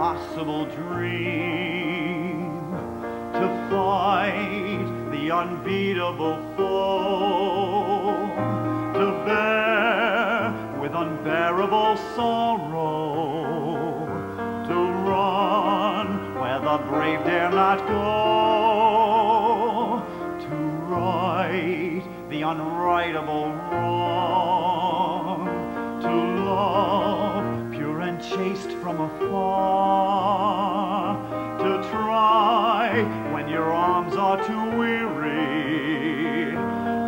impossible dream to fight the unbeatable foe, to bear with unbearable sorrow, to run where the brave dare not go, to right the unrightable wrong, to love chaste from afar, to try when your arms are too weary,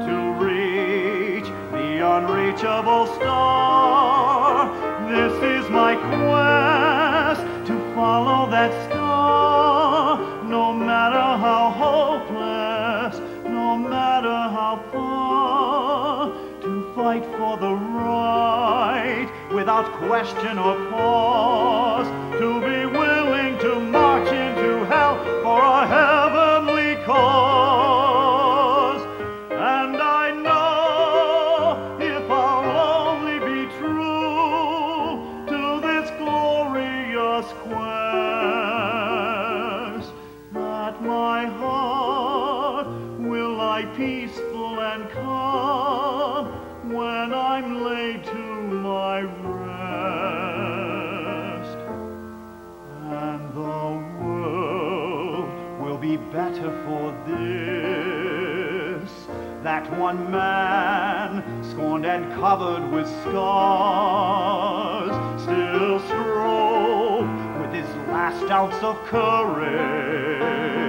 to reach the unreachable star. This is my quest to follow that star, no matter how hopeless, no matter how far, to fight for the without question or pause, to be willing to march into hell for a heavenly cause. And I know if I'll only be true to this glorious quest, that my heart will lie peaceful and calm when I'm laid to my rest. And the world will be better for this. That one man, scorned and covered with scars, still strove with his last ounce of courage